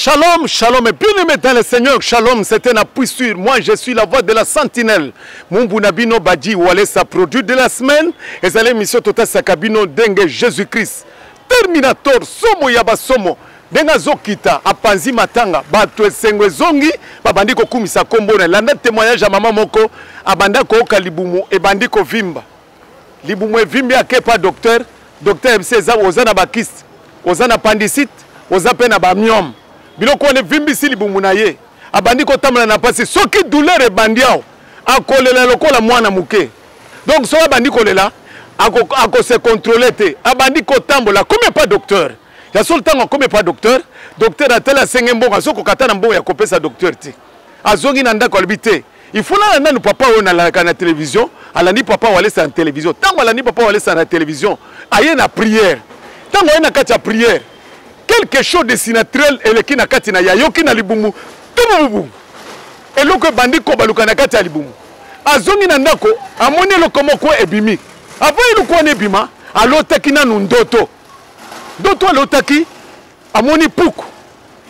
Shalom, shalom. Et bien aimé dans le Seigneur, shalom, c'était un appui sûr. Moi, je suis la voix de la sentinelle. Mumbunabino Badji, Wale, sa produit de la semaine. Et c'est l'émission Tota Sakabino Dengue Jésus-Christ. Terminator, Somo Yaba Somo. ndenge azokita apanzi matanga bato esengo ezongi babandi kokumisa nkombo na témoignage ya mama moko abanda kooka libumu ebandi kovimba libumu evimbi ake pa docteur docteur yebisi eza oza na bakiste oza biloko wana evimbisi libumu na ye. Abandi kotambola na mpasi soki douleur ebandi awo akolela lokola mwana moke. Donc soki abandi kolela akose ako contrôle te. Abandi kotambola komi epa docteur? Ya solo ntango akomi epa docteur? Docteur atali asenge mbongo azokoka ata na mbongo ya kopesa docteur te. Azongi na ndako alobi te. Ifonala nanu papa oyo nalalaka na télévision alandi papa oyo alesa na télévision. Ntango alandi papa oyo alesa na télévision aye na prière. Ntango aye na kati ya prière quelque chose de sinaturel eleki na kati na ye ayoki na libumu tubububu eloko ebandi kobaluka na kati ya libumu azongi na ndako amoni eloko moko ebimi. Avant eloko wana ebima alotaki nanu ndoto. Ndoto alotaki amoni puku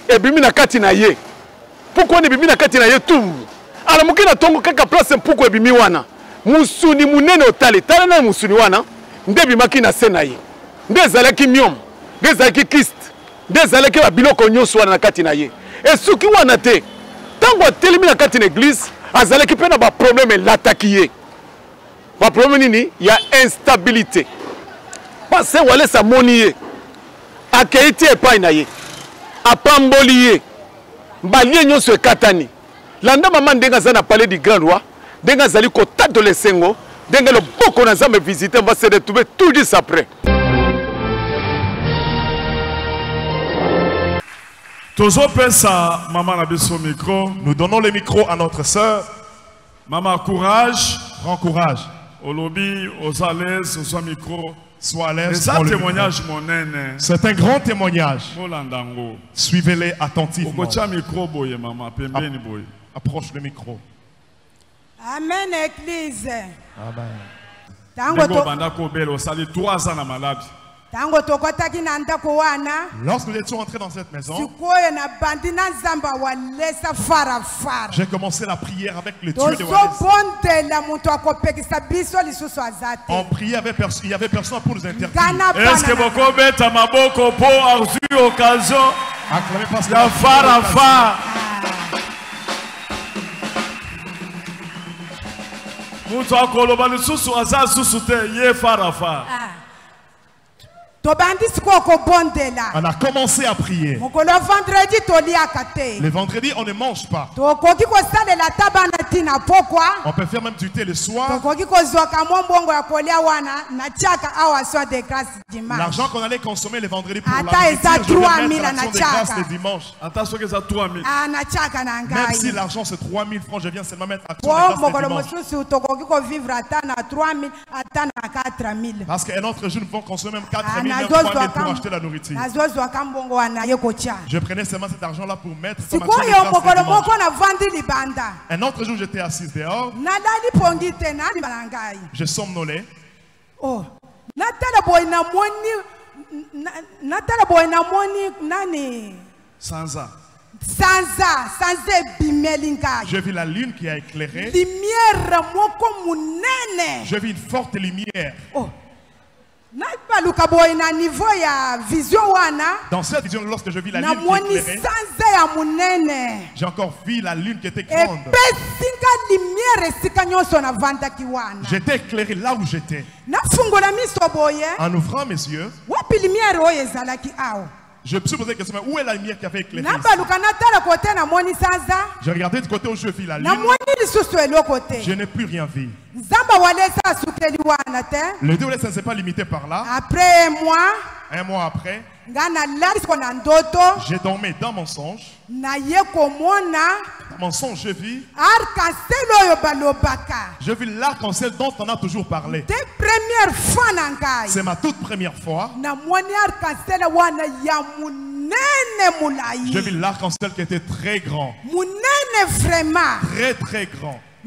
ebimi na kati na ye. Puku wana ebimi na kati na ye tu alamuki na ntongo kaka place mpuku ebimi wana. Musuni munene otali. Tala na musuni wana nde ebimaki na se na ye. Nde ezalaki miome nde ezalaki kiste nde ezalaki babiloko nyonso wana na kati na ye. Esuki wana te. Ntango atelemi na kati na eglize azalaki mpe na baproblème elataki ye. Baproblème nini? Ya instabilité. Pase walesa amoni ye. Akei ti epai na ye. Apamboli ye. Balie nyonso ekatani. Landa mama ndenge aza na palais du grand roi ndenge azali kotatola esengo ndenge loboko na nzambe visite va se retrouver tout juste après Nous donnons le micro à notre sœur. mama courage Prends courage. olobi oza lese ozwa micro Sois à l'aise. C'est un grand témoignage. Suivez-les attentivement. Approche le micro. amen église Amen. ntango ndenge to- obanda kobela osali 3 ans na malabi Lorsque nous étions entrés dans cette maison, j'ai commencé la prière avec le Dieu de Wallis. On priait, avec il y avait personne pour nous interdire. ngana eske bokobeta maboko mpo azwi occasion? Acclamez parce que ya la- farafara moto akoloba lisusu aza lisusu te ye farafara kobondela On a commencé à prier. Le vendredi, on ne mange pas. On peut faire même du thé le soir. L'argent qu'on allait consommer le vendredi pour la Ata eza nourriture, je vais 3000 mettre à l'action de anachaka. grâce le dimanche. ata soki eza 3000 Ah, Même si l'argent c'est 3000 francs, je viens seulement mettre action de grâce le mokolo dimanche. mosusu tokoki kovivre ata na 3000 ata na 4000 Parce qu'un autre jour, nous pouvons consommer même 4 Ah, 000, même nazozwa 3 000 pour kam- acheter la nourriture. Je prenais seulement cet argent-là pour mettre navandi libanda. Un autre jour, j'étais assise dehors, je somnolais. oh. Sanza. Sanza ebimeli ngai. Je vis la lune qui a éclairé. moko Je vis une forte lumière. oh nabaluka boye na niveau ya vision wana Dans cette vision, lorsque je vis la lune qui monene j'ai encore vu la lune qui était grande. J'étais éclairé là où j'étais. En ouvrant mes yeux, je me suis posé la question, mais où est la lumière qui avait éclairé J'ai regardé du côté où je vis la lune. te Je n'ai plus rien vu. Le Dieu ne s'est pas limité par là. après un mois Un mois après, j'ai dormi dans mon songe. Dans mon songe, je vis, je vis l'arc-en-ciel dont on a toujours parlé. C'est ma toute première fois. Je vis l'arc-en-ciel qui était très grand. Très, très grand.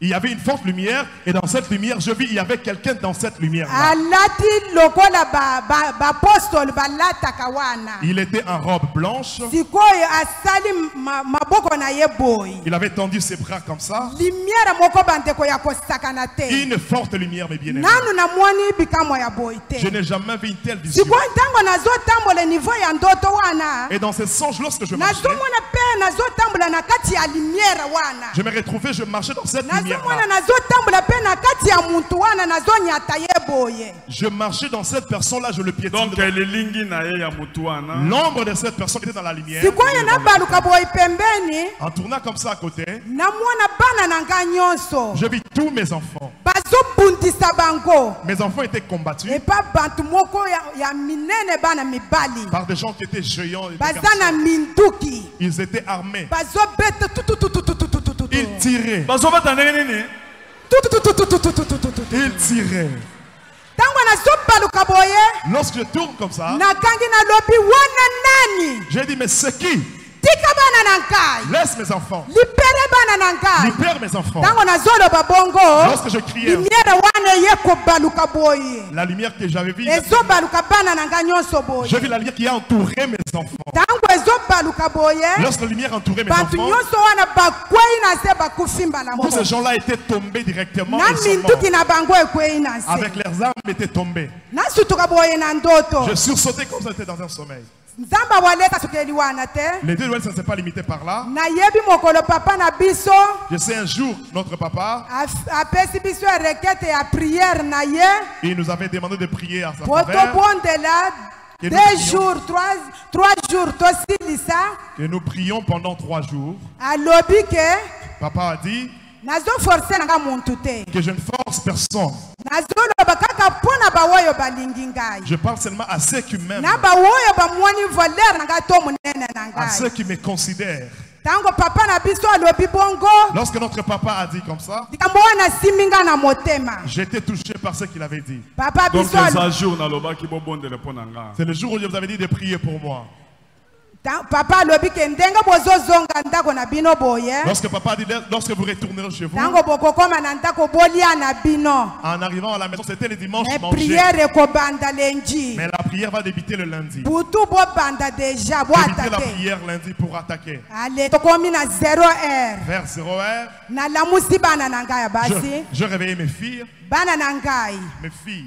Il y avait une forte lumière et dans cette lumière, je vis, il y avait quelqu'un dans cette lumière. -là. Il était en robe blanche. Il avait tendu ses bras comme ça. Une forte lumière, mes bien-aimés. Je n'ai jamais vu une telle vision. Et dans ces songes, lorsque je marchais, je me retrouvais, je marchais dans cette lumière. Je marchais dans cette personne-là, je le piétine. L'ombre de cette personne était dans la lumière. En tournant comme ça à côté, je vis tous mes enfants. Mes enfants étaient combattus par des gens qui étaient géants. Ils étaient armés tirait. Il tirait. Lorsque je tourne comme ça, j'ai dit, mais c'est qui? Laisse mes enfants. Libère mes enfants. Lorsque je criais, la lumière que j'avais vue, je vis la lumière qui a entouré mes enfants. Lorsque la lumière entourait mes enfants, tous ces gens-là étaient tombés directement. Avec leurs armes étaient tombés. Je sursauté comme ça, j'étais dans un sommeil. Les deux Noël, ça ne s'est pas limité par là. Je sais un jour, notre papa, il nous avait demandé de prier à sa travers. Deux jours, trois, trois jours, que nous prions pendant trois jours. Papa a dit que je ne force personne. Je parle seulement à ceux qui m'aiment. À ceux qui me considèrent. Lorsque notre papa a dit comme ça, j'étais touché par ce qu'il avait dit. C'est le jour où je vous avais dit de prier pour moi. Papa alobi ke ndenge bozozonga ndako na bino boye. Lorsque papa dit, lorsque vous retournerez chez vous, ntango bokokoma na ndako bolia na bino. en arrivant à la maison, c'était le dimanche manger. ekobanda lendi Mais la prière va débuter le lundi. butu bobanda la prière lundi pour attaquer. ale tokomi na 0 heure. Vers 0 heure, nalamusi bana na ngai ya je, réveillais mes filles. bana na ngai. Mes filles,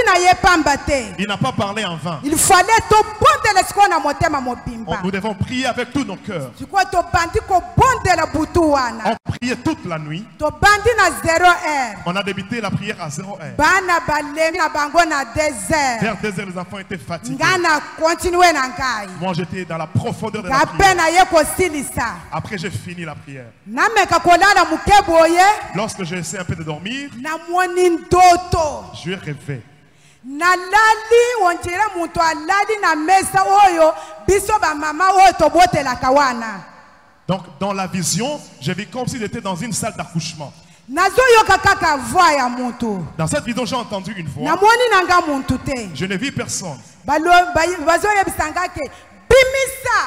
Il n'a pas parlé en vain. On, oh, nous devons prier avec tout nos cœurs. On priait toute la nuit. On a débuté la prière à 0 heure. Vers 2 heures, les enfants étaient fatigués. Moi, j'étais dans la profondeur de la prière. Après, j'ai fini la prière. Lorsque j'ai essayé un peu de dormir, je suis rêvé nalali ondire moto alali na mesa oyo biso bamama oyo tobotelaka wana Donc, dans la vision, j'ai vu comme si j'étais dans une salle d'accouchement. nazoyoka kaka voi ya motu Dans cette vision, j'ai entendu une voix. namoni te Je n'ai vu personne. Balo- ba- bazoyebisa nga ke bimisa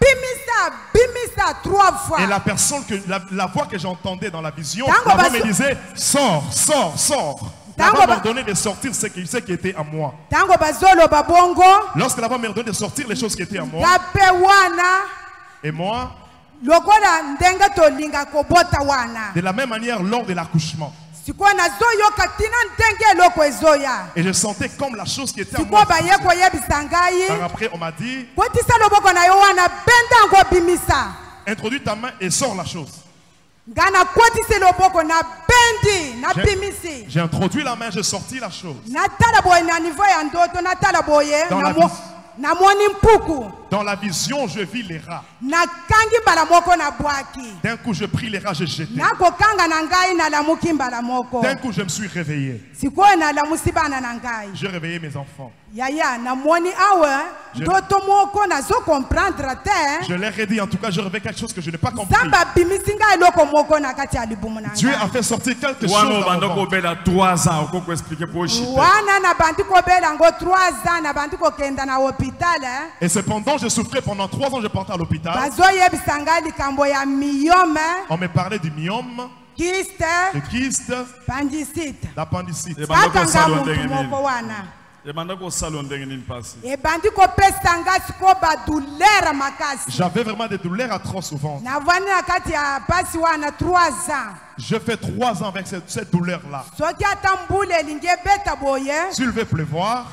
bimisa bimisa trois fois Et la personne que la, la voix que j'entendais dans la vision, la voix me disait sors, sors, sors. De sortir ce qui, était à moi. Lorsque la m'a ordonné de sortir les choses qui étaient à moi. Et moi. De la même manière lors de l'accouchement. Et je sentais comme la chose qui était en moi. Alors après, on m'a dit introduis ta main et sors la chose. J'ai introduit la main, j'ai sorti la chose. Dans la Dans la vision, je vis les rats. D'un coup, je pris les rats, mbala moko D'un coup, je me suis réveillé. J'ai réveillé mes enfants. Je- Je leur ai dit, en tout cas, je réveille quelque chose que je n'ai pas compris. Dieu a fait sortir quelque chose. wana dans mon obanda ventre. kobela 3 ans okoko explike po shite wana nabandi kobela yango 3 ans nabandi kokenda na hôpital eh. Et cependant, je souffrais pendant trois ans, je portais à l'hôpital. miyome On me parlait du myome, kiste de kyste, d'appendicite. ngai sikoyo badulere makasi J'avais vraiment des douleurs atroces au ventre. Navandi na kati ya pasi wana 3 ans Je fais trois ans avec cette, cette douleur-là. S'il veut pleuvoir,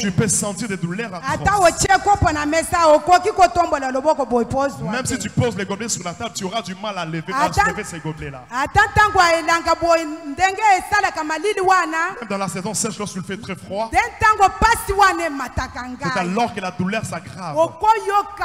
tu peux sentir des douleurs atroces. Même si tu poses les gobelets sur la table, tu auras du mal à lever, à lever ces gobelets-là. Même dans la saison sèche, lorsqu'il fait très froid, emataka c'est alors que la douleur s'aggrave. okoyoka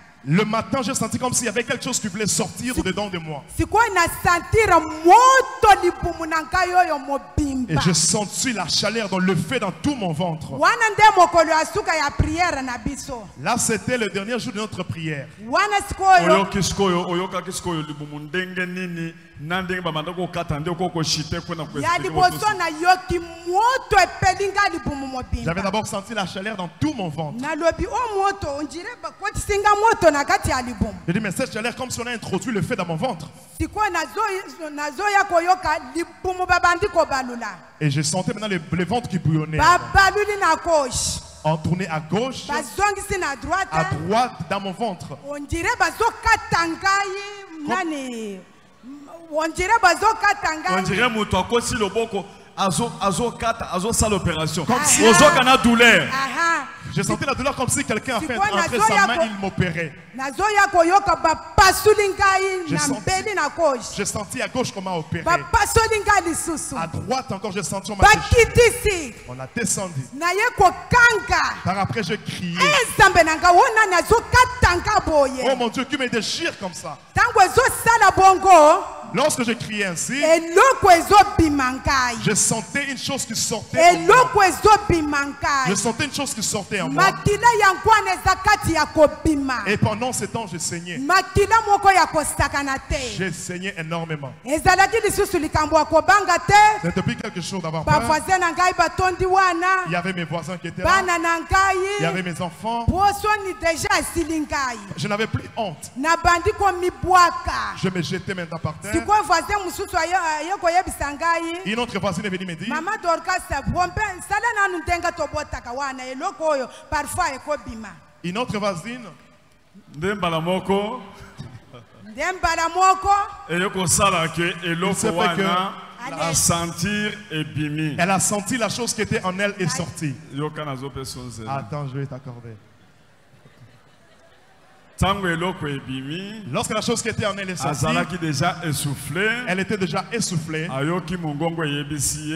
Le matin, j'ai senti comme s'il y avait quelque chose qui voulait sortir dedans de moi. Et j'ai senti la chaleur dans le feu dans tout mon ventre. Là, c'était le dernier jour de notre prière. J'avais d'abord senti la chaleur dans tout mon ventre. J'ai dit, mais cette chaleur, comme si on a introduit le feu dans mon ventre. Et je sentais maintenant le, le ventre qui bouillonnait. En tournée à gauche, à droite dans mon ventre. ondire bazokata ngai nani? Azo- azokata azosala opération. Comme si- na douleur. Aha J'ai senti la douleur comme si quelqu'un a fait entrer sa main, il m'opérait. J'ai senti à gauche ngai lisusu. À droite encore, j'ai senti on m'a On a descendu. Par après, je criais. nga Oh mon Dieu, qui me déchire comme ça. Lorsque je criais ainsi, je sentais une chose qui sortait en moi. Je sentais une chose qui sortait en moi. Et pendant ce temps, je saignais. J'ai saigné énormément. C'est depuis quelque chose d'avoir peur. Il y avait mes voisins qui étaient là. Il y avait mes enfants. Je n'avais plus honte. Je me jetais maintenant par terre. Une autre voisine est venue me dire mama dorcas pompe sala nanu ndenge tobotaka wana eloko oyo parfois ekobima. Une autre voisine, nde mbala moko. Nde mbala moko. Eye kosala ke eloko wana que- asentir ebimi. Elle a senti la chose qui était en elle et sortie. Attends, je vais t'accorder. Lorsque la chose qui était en elle est sortie, elle était déjà essoufflée.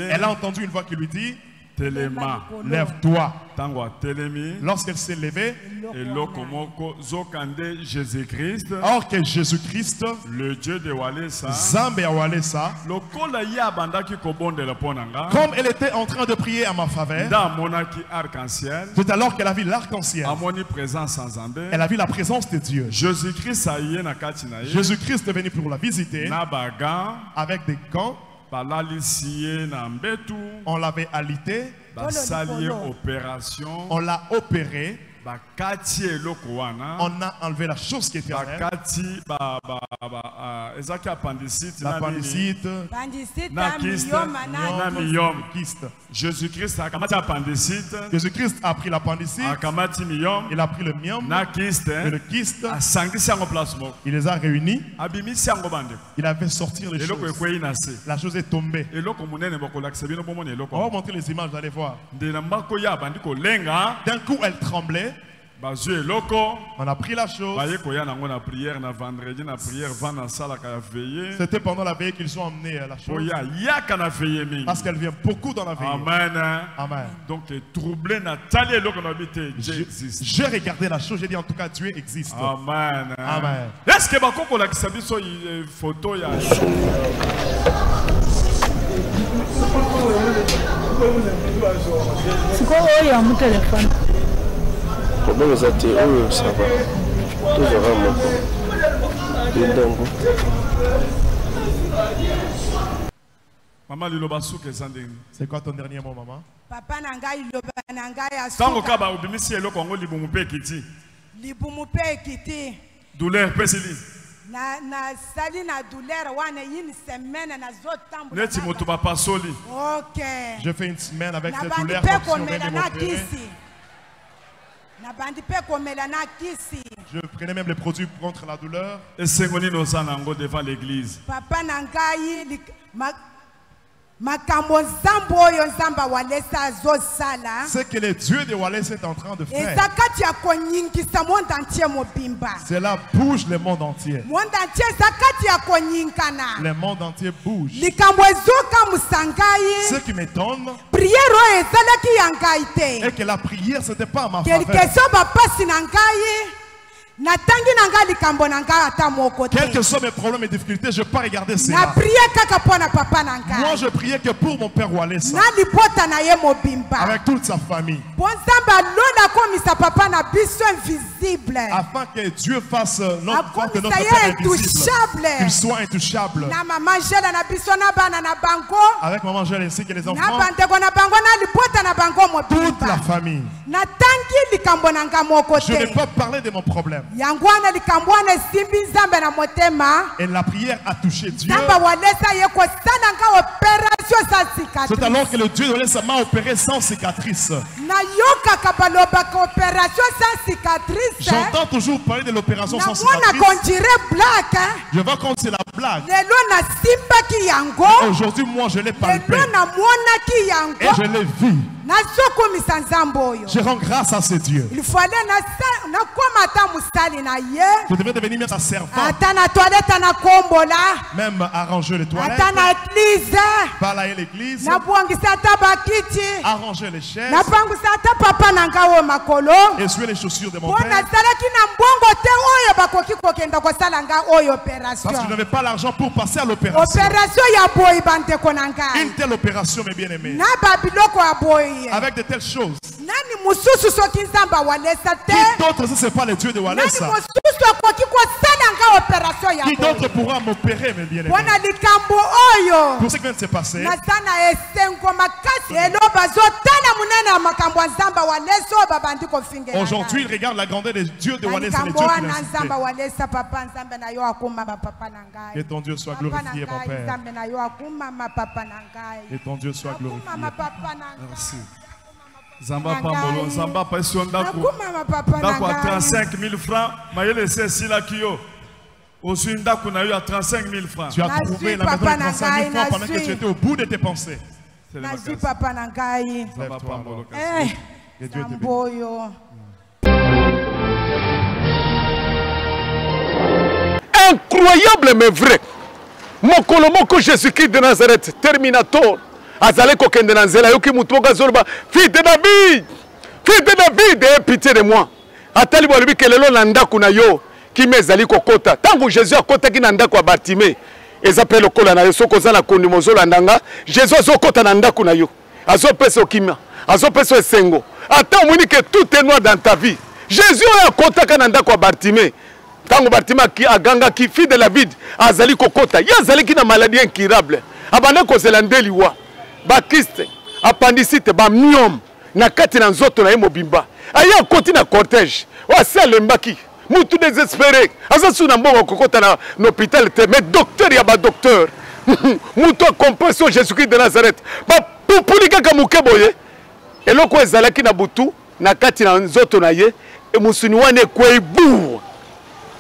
Elle a entendu une voix qui lui dit telema Lève-toi. Lorsqu'elle s'est levée, jésus-christ. Or que Jésus-Christ, le dieu de walesa. Nga. Comme elle était en train de prier à ma faveur, tout alors qu'elle a vu l'arc-en-ciel, elle a vu la présence de Dieu. jésus-christ est venu pour la visiter avec des gants On l'avait alité, on l'a opéré, wana. On a enlevé la chose qui était en elle, bakati ba- ba- ba- ah, ezalaki appendicite na bandisita na kyste miyoma na na miyome kyste. jésus christ. Appendicite. A pris l'appendicite, akamati il a pris le myome na kyste et le kyste, asangisi yango place moko il les a réunis, abimisi yango bandeko il avait sorti les eloko na se La chose est tombée. eloko monene bokolakisa bino bomona On va montrer les images, vous allez voir. mbako kolenga. D'un coup, elle tremblait. On a pris la chose. C'était pendant la veille qu'ils ont emmené euh, la chose. Parce qu'elle vient beaucoup dans la veille. amen Amen. donc existe J'ai regardé la chose, j'ai dit en tout cas Dieu existe. amen Amen. est ce que kolakisa biso eh, foto ya sikoyo oyo ya motelefone problème eza te oyo sava tozwaka moko lidongo mama liloba suka eza ndenge C'est quoi ton dernier mot, maman? Papa na ngai liloba na ngai ya ntango suka kaka obimisi eloko yango libumu mpe ekiti. Libumu mpe ekiti. Douleur epesili na nasali na douleur wana yini semaine nazotambola neti moto bapasoli ok. Je fais une semaine avec na cette douleur na m'opérer. kisi na bandi mpe komela na kisi Je prenais même les produits contre la douleur. nango devant l'église? Papa Ce que le Dieu de Wallace est en train de faire, cela bouge le monde entier. Le monde entier bouge. Ce qui m'étonne est que la prière, ce n'était pas à ma faveur. Quels que soient mes problèmes et difficultés, je ne vais pas regarder cela. Moi, je priais que pour mon père mobimba. Avec toute sa famille, invisible afin que Dieu fasse euh, notre, Akomisa que notre ye Père invisible, intouchable. qu'il soit intouchable. Avec maman ainsi que les enfants, toute la famille. Je ne vais te pas parler de mon problème. Et la prière a touché Dieu. C'est alors que le Dieu de m'a opéré sans cicatrice. J'entends toujours parler de l'opération sans cicatrice. hein. Je vois comme c'est la blague. Aujourd'hui, moi, je l'ai palpé. Et je l'ai vu. Je rends grâce à ce Dieu. Je devais devenir même sa servante, même arranger les toilettes, balayer l'église, arranger les chaises, essuyer les chaussures de mon père. Parce que je n'avais pas l'argent pour passer à l'opération. Une telle opération, mes bien-aimés, avec de telles choses. Qui d'autre, ce n'est pas le Dieu de nani Qui d'autre pourra m'opérer, mes bien-aimés? Pour ce qui vient de se passer, aujourd'hui, il regarde la grandeur des dieux de Wallace et les dieux Que ton Dieu soit glorifié, mon Père. Que ton Dieu soit glorifié. merci nzambe apambola nzambe apesi yo ndako ndako ya ngai 35 000 francs. Mayele esi esilaki yo ozwi ndako na yo ya 35 000 francs. Tu as trouvé la maison de na 35 000 ngai, francs pendant que tu étais au bout de tes pensées. Nazwi papa na ngai nzambe apambola Eh, bénisse. oyo incroyable mais vrai. Mokolo moko jésus-christ de nazareth terminator azali kokende na nzela ayoki motu moko azoloba fille de david fille de david eye pitié de moi! Atali balobi ke lelo na ndako na yo kimi ezali kokɔta ntango jésus akɔtaki na ndako ya bartime eza mpe lokola na yo soki oza na kondima ozolanda nga jésus azokɔta na ndako na yo. Azopesa yo kimia azopesa yo esengo. Ata omoni ke tout est noir dans ta vie. Jésus oyo akɔtaka na ndako ya bartime ntango bartima aki- agangaki fille de david azali kokɔta ye azalaki na maladie incurable. Abanda kozela nde liwa bakiste apandisite bamiome na kati na nzoto na ye mobimba. Aye akoti na cortège. Oyo asi alembaki. Mutu désespéré aza su na mbongo akokota na na hôpital te. Mais docteur ya badocteur mutu acompassion jésus-christ de nazareth. Bapupuli kaka moke boye. Eloko ezalaki na butu na kati na nzoto na ye. Mosuni wana ekwei bur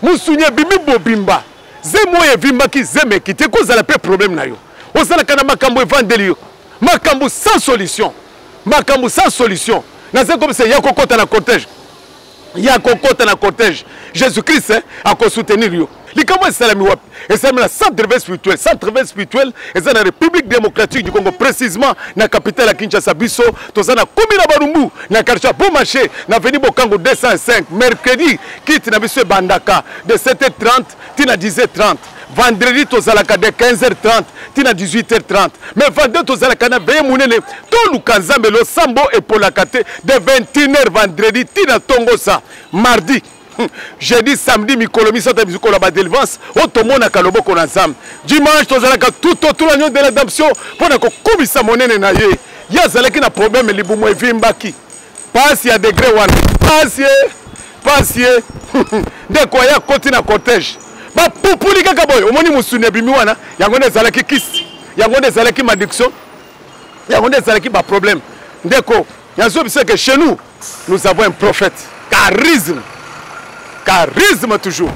mosuni ebimi bobimba zemi oyo evimbaki zemi ekiti. Ekozala mpe problème na yo. Ozalaka na makambo evandeli yo makambo sans solution. Makambo sans solution. Naza komisa ya kokota na cortège. Ya kokota na cortège. Jésus christ eh, akosoutenir yo. Likambo esalami wapi? Esalami na centre vie spirituel? Centre vie spirituel eza na république démocratique du congo précisement na capitale ya kinshasa biso toza na komi na barumbu na quartier bon marché na veni bokango 205 mercredi kiti na biso ebandaka de 7h30 tina 10h30 vendredi tozalaka de 15h30 tina 18h30 mais vendredi tozalaka na veye monene. Toluka nzambe losambo epolaka te de 21h vendredi tina tongosa. Mardi jeudi samedi mikolo misato mikolo ya badelivrance oyo tomonaka loboko na nzambe dimanche tozalaka tout autour la de l'adoption mpo na kokumisa monene na ye. Ye azalaki na probleme libumu evimbaki pasi ya degre wana pasi ye pasi ye ndeko ye akoti na cortège bapupuli kaka boye omoni mosuni ebimi wana yango nde ezalaki kisi. Yango nde ezalaki maddiction yango nde ezalaki baproblème ndeko nazoyebisa ke chez nous nous avons un prophète. Charisme. Charisme toujours